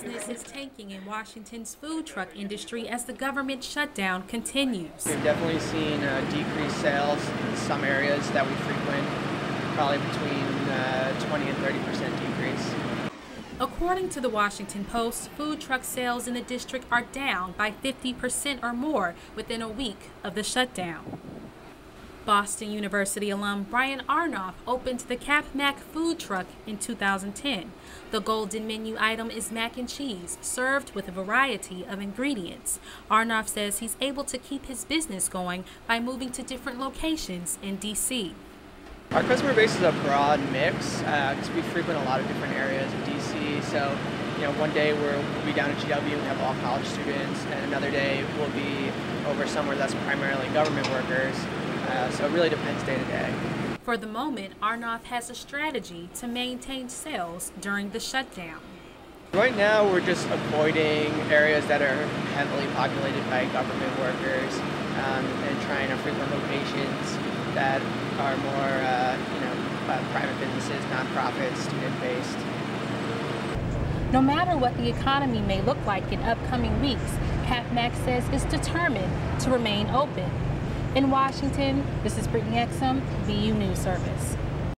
Business is tanking in Washington's food truck industry as the government shutdown continues. We've definitely seen uh, decreased sales in some areas that we frequent, probably between uh, 20 and 30 percent decrease. According to the Washington Post, food truck sales in the district are down by 50% or more within a week of the shutdown. Boston University alum Brian Arnoff opened the CapMac food truck in 2010. The golden menu item is mac and cheese, served with a variety of ingredients. Arnoff says he's able to keep his business going by moving to different locations in D.C. Our customer base is a broad mix because uh, we frequent a lot of different areas of DC. So, you know, one day we'll be down at GW, we have all college students, and another day we'll be over somewhere that's primarily government workers. So it really depends day to day. For the moment, Arnoff has a strategy to maintain sales during the shutdown. Right now, we're just avoiding areas that are heavily populated by government workers um, and trying to frequent locations that are more, uh, you know, uh, private businesses, nonprofits, student-based. No matter what the economy may look like in upcoming weeks, CapMac says is determined to remain open. In Washington, this is Brittnee Exum, BU News Service.